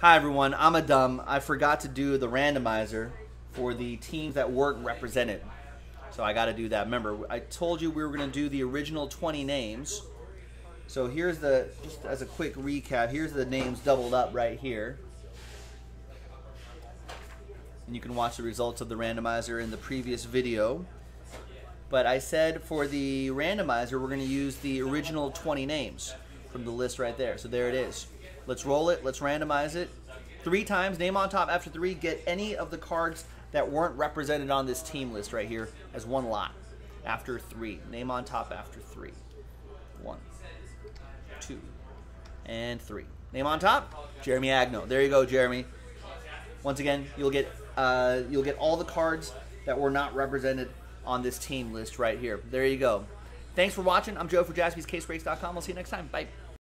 Hi everyone, I'm a dumb. I forgot to do the randomizer for the teams that weren't represented. So I got to do that. Remember, I told you we were going to do the original 20 names. So here's the, just as a quick recap, here's the names doubled up right here. And you can watch the results of the randomizer in the previous video. But I said for the randomizer, we're going to use the original 20 names from the list right there. So there it is. Let's roll it. Let's randomize it. Three times, name on top after three. Get any of the cards that weren't represented on this team list right here as one lot. After three. Name on top after three. One, two, and three. Name on top, Jeremy Agno. There you go, Jeremy. Once again, you'll get uh, you'll get all the cards that were not represented on this team list right here. There you go. Thanks for watching. I'm Joe for jaspyscasebreaks.com. We'll see you next time. Bye.